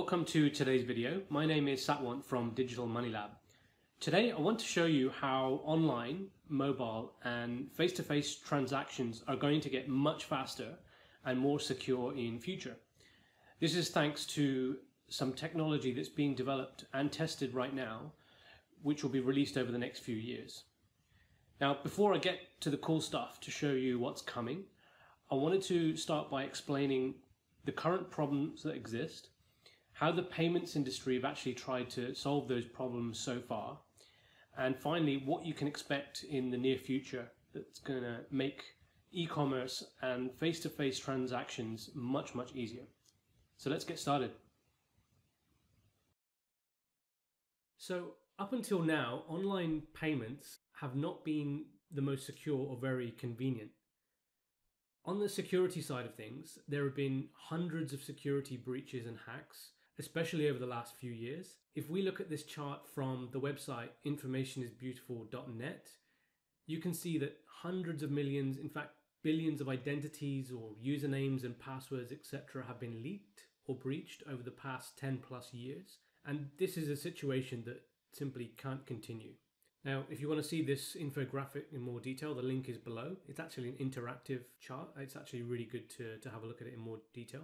welcome to today's video. My name is Satwant from Digital Money Lab. Today I want to show you how online, mobile and face-to-face -face transactions are going to get much faster and more secure in future. This is thanks to some technology that's being developed and tested right now, which will be released over the next few years. Now, before I get to the cool stuff to show you what's coming, I wanted to start by explaining the current problems that exist, how the payments industry have actually tried to solve those problems so far, and finally, what you can expect in the near future that's going to make e-commerce and face-to-face transactions much, much easier. So let's get started. So up until now, online payments have not been the most secure or very convenient. On the security side of things, there have been hundreds of security breaches and hacks, especially over the last few years. If we look at this chart from the website informationisbeautiful.net, you can see that hundreds of millions, in fact, billions of identities or usernames and passwords, etc., have been leaked or breached over the past 10 plus years. And this is a situation that simply can't continue. Now, if you want to see this infographic in more detail, the link is below. It's actually an interactive chart. It's actually really good to, to have a look at it in more detail.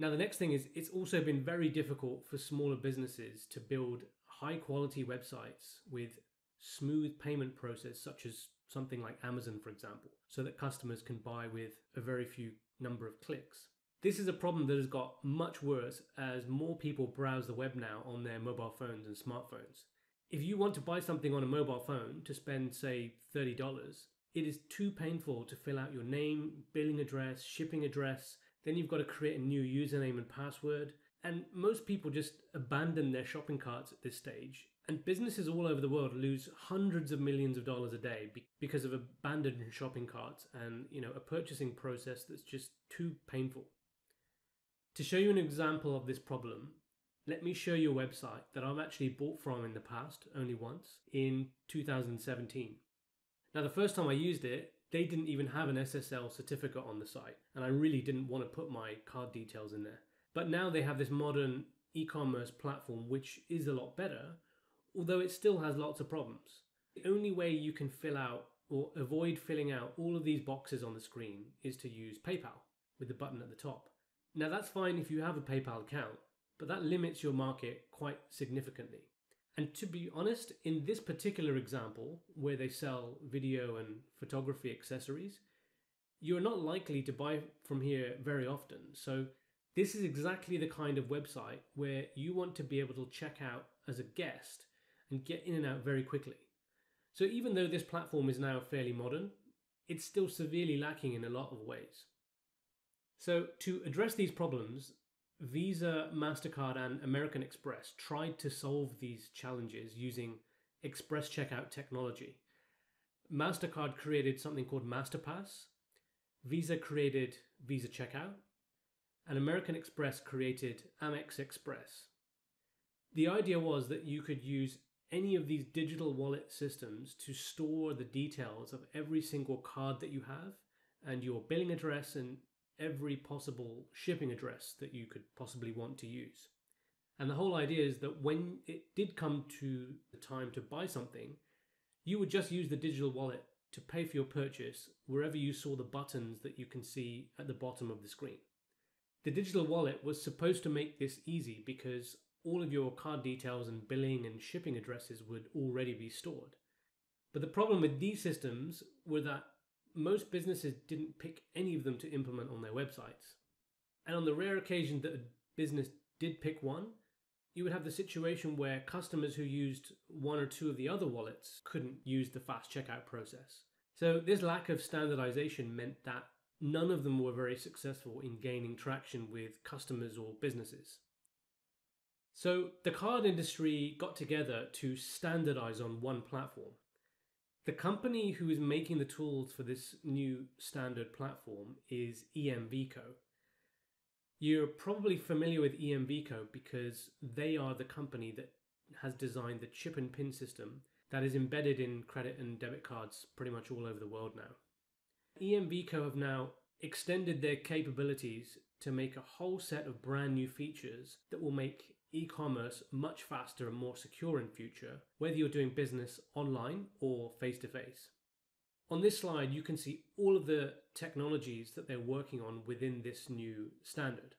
Now, the next thing is it's also been very difficult for smaller businesses to build high quality websites with smooth payment process, such as something like Amazon, for example, so that customers can buy with a very few number of clicks. This is a problem that has got much worse as more people browse the web now on their mobile phones and smartphones. If you want to buy something on a mobile phone to spend, say, $30, it is too painful to fill out your name, billing address, shipping address. Then you've got to create a new username and password. And most people just abandon their shopping carts at this stage. And businesses all over the world lose hundreds of millions of dollars a day because of abandoned shopping carts and, you know, a purchasing process that's just too painful. To show you an example of this problem, let me show you a website that I've actually bought from in the past, only once, in 2017. Now, the first time I used it, they didn't even have an SSL certificate on the site, and I really didn't want to put my card details in there. But now they have this modern e commerce platform which is a lot better, although it still has lots of problems. The only way you can fill out or avoid filling out all of these boxes on the screen is to use PayPal with the button at the top. Now, that's fine if you have a PayPal account, but that limits your market quite significantly. And to be honest, in this particular example, where they sell video and photography accessories, you're not likely to buy from here very often. So, this is exactly the kind of website where you want to be able to check out as a guest and get in and out very quickly. So, even though this platform is now fairly modern, it's still severely lacking in a lot of ways. So, to address these problems, Visa, MasterCard, and American Express tried to solve these challenges using express checkout technology. MasterCard created something called MasterPass, Visa created Visa Checkout, and American Express created Amex Express. The idea was that you could use any of these digital wallet systems to store the details of every single card that you have and your billing address and every possible shipping address that you could possibly want to use. And the whole idea is that when it did come to the time to buy something, you would just use the digital wallet to pay for your purchase wherever you saw the buttons that you can see at the bottom of the screen. The digital wallet was supposed to make this easy because all of your card details and billing and shipping addresses would already be stored. But the problem with these systems were that most businesses didn't pick any of them to implement on their websites. And on the rare occasion that a business did pick one, you would have the situation where customers who used one or two of the other wallets couldn't use the fast checkout process. So, this lack of standardization meant that none of them were very successful in gaining traction with customers or businesses. So, the card industry got together to standardize on one platform. The company who is making the tools for this new standard platform is EMVCo. You're probably familiar with EMVCo because they are the company that has designed the chip and pin system that is embedded in credit and debit cards pretty much all over the world now. EMVCo have now extended their capabilities to make a whole set of brand new features that will make e-commerce much faster and more secure in future, whether you're doing business online or face to face. On this slide, you can see all of the technologies that they're working on within this new standard.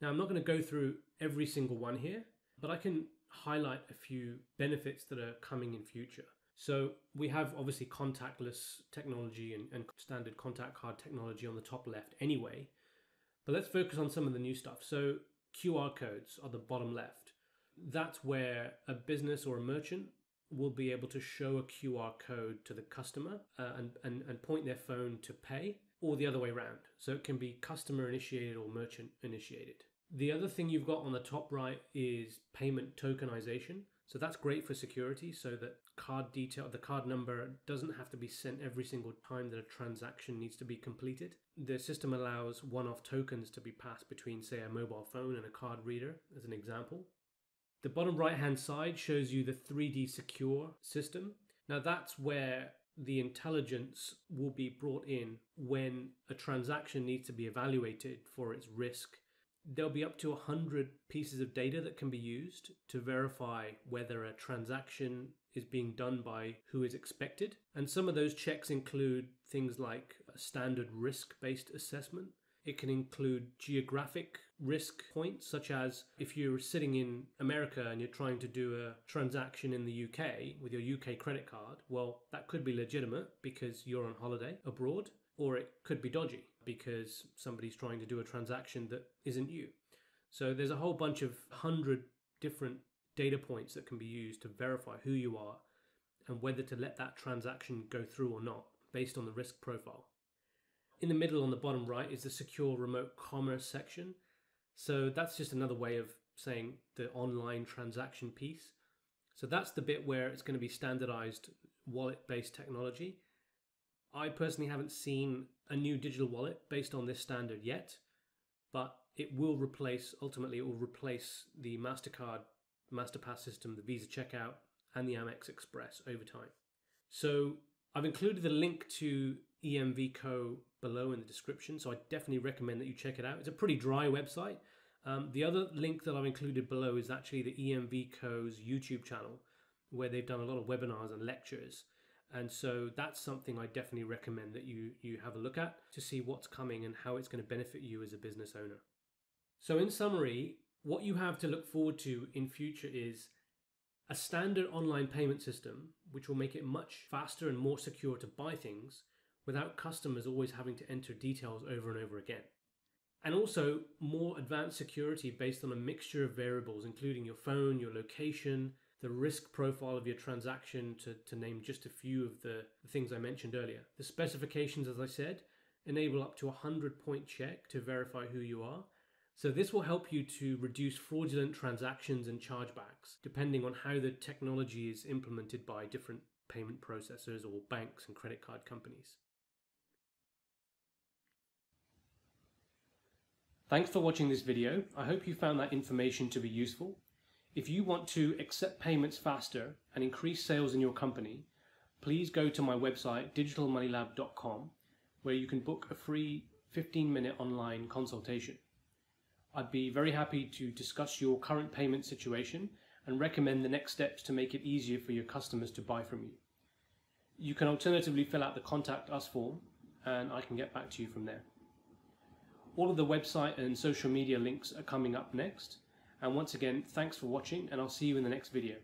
Now, I'm not going to go through every single one here, but I can highlight a few benefits that are coming in future. So we have obviously contactless technology and, and, standard contact card technology on the top left anyway. But let's focus on some of the new stuff. So QR codes are the bottom left. That's where a business or a merchant will be able to show a QR code to the customer uh, and, and, and point their phone to pay or the other way around. So it can be customer initiated or merchant initiated. The other thing you've got on the top right is payment tokenization. So that's great for security so that card detail, the card number doesn't have to be sent every single time that a transaction needs to be completed. The system allows one off tokens to be passed between, say, a mobile phone and a card reader, as an example. The bottom right hand side shows you the 3D secure system. Now that's where the intelligence will be brought in when a transaction needs to be evaluated for its risk there'll be up to 100 pieces of data that can be used to verify whether a transaction is being done by who is expected. And some of those checks include things like a standard risk based assessment. It can include geographic risk points, such as if you're sitting in America and you're trying to do a transaction in the UK with your UK credit card, well, that could be legitimate because you're on holiday abroad, or it could be dodgy because somebody's trying to do a transaction that isn't you. So there's a whole bunch of hundred different data points that can be used to verify who you are and whether to let that transaction go through or not based on the risk profile. In the middle on the bottom right is the secure remote commerce section. So that's just another way of saying the online transaction piece. So that's the bit where it's going to be standardized wallet based technology I personally haven't seen a new digital wallet based on this standard yet, but it will replace, ultimately, it will replace the MasterCard MasterPass system, the Visa Checkout, and the Amex Express over time. So I've included the link to EMVCo below in the description, so I definitely recommend that you check it out. It's a pretty dry website. Um, the other link that I've included below is actually the EMVCo's YouTube channel, where they've done a lot of webinars and lectures. And so that's something I definitely recommend that you, you have a look at to see what's coming and how it's going to benefit you as a business owner. So, in summary, what you have to look forward to in future is a standard online payment system, which will make it much faster and more secure to buy things without customers always having to enter details over and over again. And also more advanced security based on a mixture of variables, including your phone, your location, the risk profile of your transaction, to, to name just a few of the, the things I mentioned earlier. The specifications, as I said, enable up to a 100 point check to verify who you are. So, this will help you to reduce fraudulent transactions and chargebacks, depending on how the technology is implemented by different payment processors or banks and credit card companies. Thanks for watching this video. I hope you found that information to be useful. If you want to accept payments faster and increase sales in your company, please go to my website digitalmoneylab.com where you can book a free 15 minute online consultation. I'd be very happy to discuss your current payment situation and recommend the next steps to make it easier for your customers to buy from you. You can alternatively fill out the contact us form and I can get back to you from there. All of the website and social media links are coming up next. And once again, thanks for watching and I'll see you in the next video.